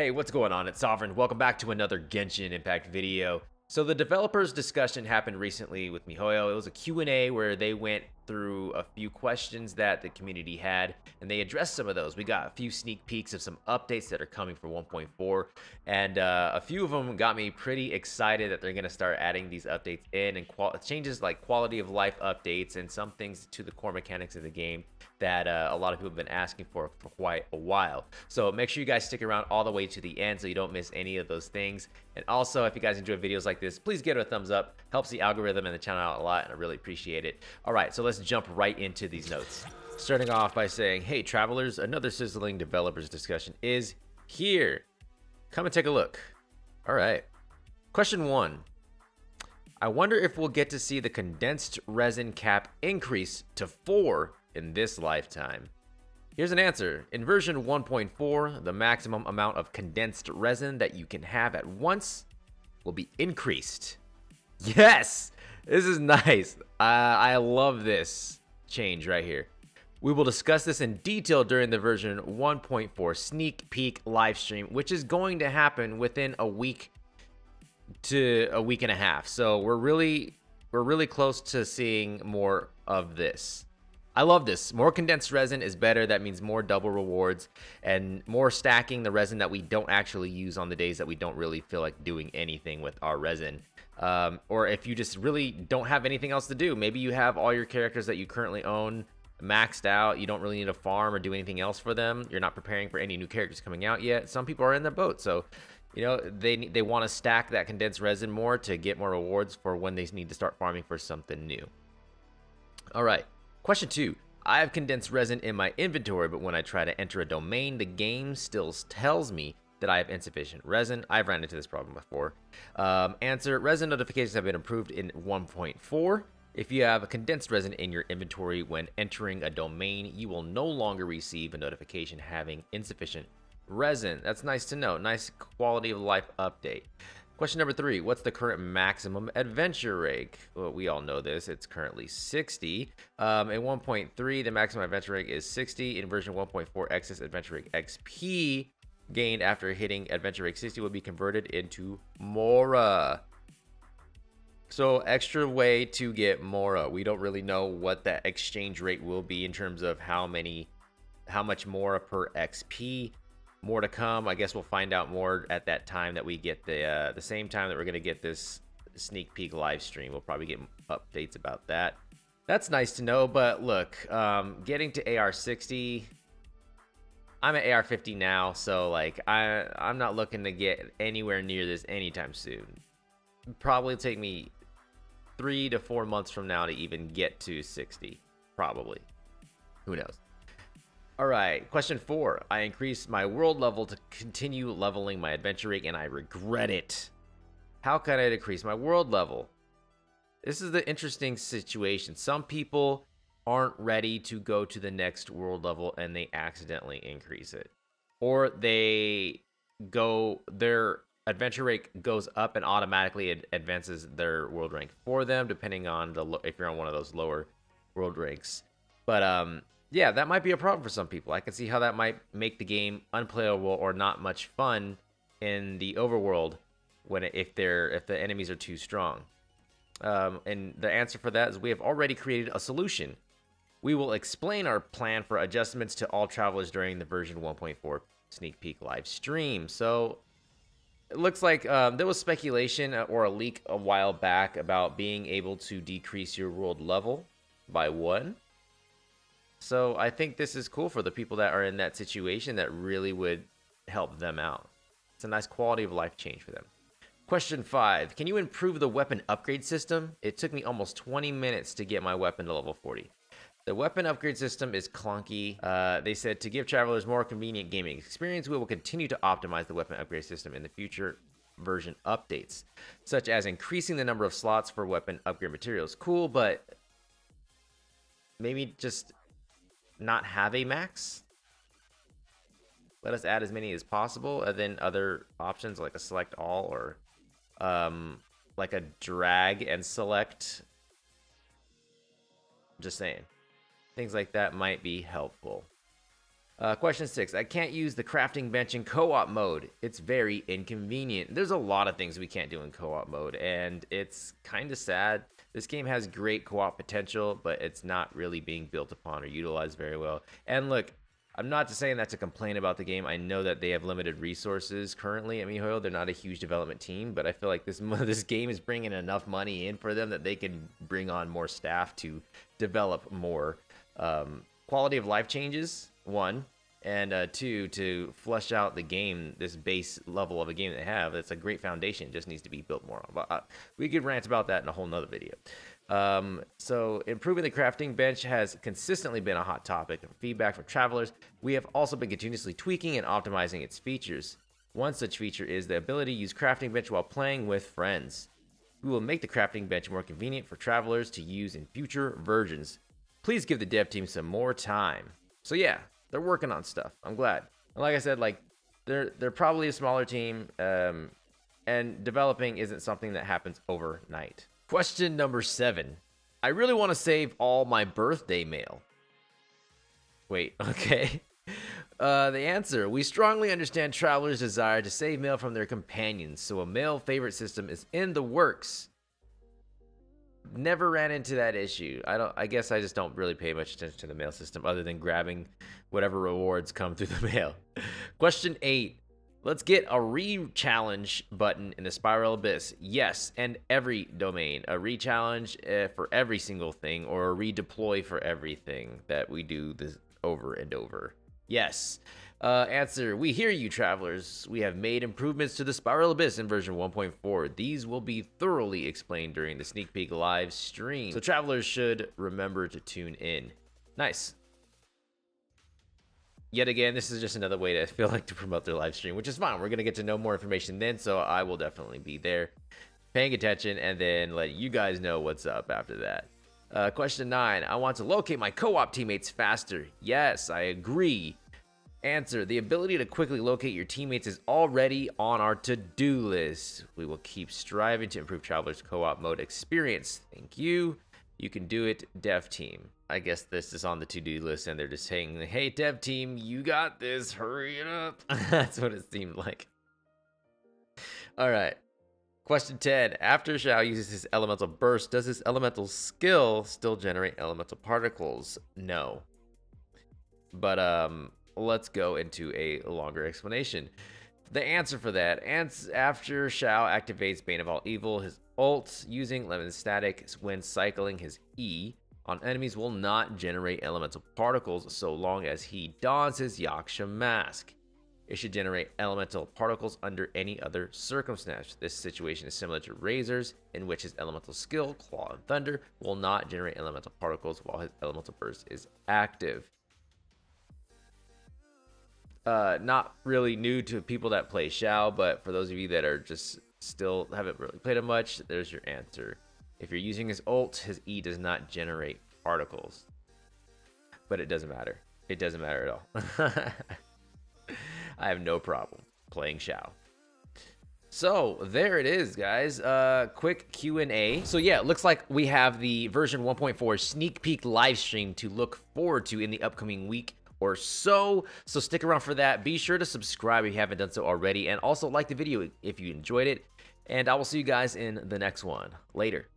Hey, what's going on? It's Sovereign. Welcome back to another Genshin Impact video. So the developers discussion happened recently with MiHoYo. It was a Q&A where they went through a few questions that the community had and they addressed some of those. We got a few sneak peeks of some updates that are coming for 1.4 and uh, a few of them got me pretty excited that they're going to start adding these updates in and changes like quality of life updates and some things to the core mechanics of the game that uh, a lot of people have been asking for for quite a while. So make sure you guys stick around all the way to the end so you don't miss any of those things. And also, if you guys enjoy videos like this, please give it a thumbs up. Helps the algorithm and the channel out a lot, and I really appreciate it. All right, so let's jump right into these notes. Starting off by saying, hey, travelers, another sizzling developers discussion is here. Come and take a look. All right. Question one. I wonder if we'll get to see the condensed resin cap increase to 4 in this lifetime. Here's an answer. In version 1.4, the maximum amount of condensed resin that you can have at once will be increased. Yes! This is nice. I love this change right here. We will discuss this in detail during the version 1.4 sneak peek live stream, which is going to happen within a week to a week and a half. So we're really we're really close to seeing more of this. I love this. More condensed resin is better. That means more double rewards and more stacking the resin that we don't actually use on the days that we don't really feel like doing anything with our resin. Um, or if you just really don't have anything else to do, maybe you have all your characters that you currently own maxed out. You don't really need to farm or do anything else for them. You're not preparing for any new characters coming out yet. Some people are in their boat, so you know they they want to stack that condensed resin more to get more rewards for when they need to start farming for something new. All right. Question two. I have condensed resin in my inventory, but when I try to enter a domain, the game still tells me that I have insufficient resin. I've ran into this problem before. Um, answer, resin notifications have been improved in 1.4. If you have a condensed resin in your inventory when entering a domain, you will no longer receive a notification having insufficient resin. That's nice to know. Nice quality of life update. Question number three, what's the current maximum adventure rate? Well, we all know this, it's currently 60. Um, in 1.3, the maximum adventure rate is 60. In version 1.4, excess adventure rate XP gained after hitting adventure rate 60 will be converted into Mora. So extra way to get Mora. We don't really know what that exchange rate will be in terms of how many, how much Mora per XP more to come. I guess we'll find out more at that time that we get the uh, the same time that we're gonna get this sneak peek live stream. We'll probably get updates about that. That's nice to know. But look, um, getting to AR60, I'm at AR50 now, so like I I'm not looking to get anywhere near this anytime soon. Probably take me three to four months from now to even get to 60. Probably. Who knows? All right, question four. I increased my world level to continue leveling my adventure rig and I regret it. How can I decrease my world level? This is the interesting situation. Some people aren't ready to go to the next world level and they accidentally increase it. Or they go, their adventure rank goes up and automatically advances their world rank for them, depending on the if you're on one of those lower world ranks. But um, yeah, that might be a problem for some people. I can see how that might make the game unplayable or not much fun in the overworld when it, if they're if the enemies are too strong. Um, and the answer for that is we have already created a solution. We will explain our plan for adjustments to all travelers during the version 1.4 sneak peek live stream. So it looks like um, there was speculation uh, or a leak a while back about being able to decrease your world level by one. So I think this is cool for the people that are in that situation that really would help them out. It's a nice quality of life change for them. Question five, can you improve the weapon upgrade system? It took me almost 20 minutes to get my weapon to level 40. The weapon upgrade system is clunky. Uh, they said to give travelers more convenient gaming experience, we will continue to optimize the weapon upgrade system in the future version updates, such as increasing the number of slots for weapon upgrade materials. Cool, but maybe just not have a max. Let us add as many as possible, and then other options like a select all or um, like a drag and select. I'm Just saying. Things like that might be helpful. Uh, question six. I can't use the crafting bench in co-op mode. It's very inconvenient. There's a lot of things we can't do in co-op mode, and it's kind of sad. This game has great co-op potential, but it's not really being built upon or utilized very well. And look, I'm not just saying that to complain about the game. I know that they have limited resources currently at MiHoYo. They're not a huge development team, but I feel like this this game is bringing enough money in for them that they can bring on more staff to develop more um, quality of life changes one and uh, two to flesh out the game this base level of a game they have that's a great foundation just needs to be built more on. Uh, we could rant about that in a whole nother video. Um, so improving the crafting bench has consistently been a hot topic of feedback from travelers. We have also been continuously tweaking and optimizing its features. One such feature is the ability to use crafting bench while playing with friends. We will make the crafting bench more convenient for travelers to use in future versions please give the dev team some more time so yeah they're working on stuff. I'm glad. And like I said, like they're they're probably a smaller team, um, and developing isn't something that happens overnight. Question number seven. I really want to save all my birthday mail. Wait, okay. Uh, the answer We strongly understand travelers' desire to save mail from their companions, so a mail favorite system is in the works never ran into that issue. I don't. I guess I just don't really pay much attention to the mail system, other than grabbing whatever rewards come through the mail. Question eight. Let's get a re-challenge button in the Spiral Abyss. Yes, and every domain. A re-challenge uh, for every single thing, or a redeploy for everything that we do this over and over. Yes. Uh, answer, we hear you, travelers. We have made improvements to the Spiral Abyss in version 1.4. These will be thoroughly explained during the sneak peek live stream, so travelers should remember to tune in. Nice. Yet again, this is just another way to feel like to promote their live stream, which is fine. We're going to get to know more information then, so I will definitely be there paying attention and then let you guys know what's up after that. Uh, question 9. I want to locate my co-op teammates faster. Yes, I agree. Answer The ability to quickly locate your teammates is already on our to do list. We will keep striving to improve Traveler's co op mode experience. Thank you. You can do it, Dev Team. I guess this is on the to do list and they're just saying, hey, Dev Team, you got this. Hurry it up. That's what it seemed like. All right. Question 10. After Xiao uses his elemental burst, does his elemental skill still generate elemental particles? No. But um let's go into a longer explanation. The answer for that, and after Xiao activates Bane of All Evil, his ult using Lemon Static when cycling his E on enemies will not generate elemental particles so long as he dons his Yaksha mask. It should generate elemental particles under any other circumstance. This situation is similar to Razor's, in which his elemental skill, Claw and Thunder, will not generate elemental particles while his elemental burst is active uh, not really new to people that play Xiao, but for those of you that are just still haven't really played it much, there's your answer. If you're using his ult, his E does not generate particles. But it doesn't matter. It doesn't matter at all. I have no problem playing Xiao. So there it is, guys. Uh, quick Q&A. So yeah, it looks like we have the version 1.4 sneak peek live stream to look forward to in the upcoming week or so. So stick around for that. Be sure to subscribe if you haven't done so already, and also like the video if you enjoyed it. And I will see you guys in the next one. Later.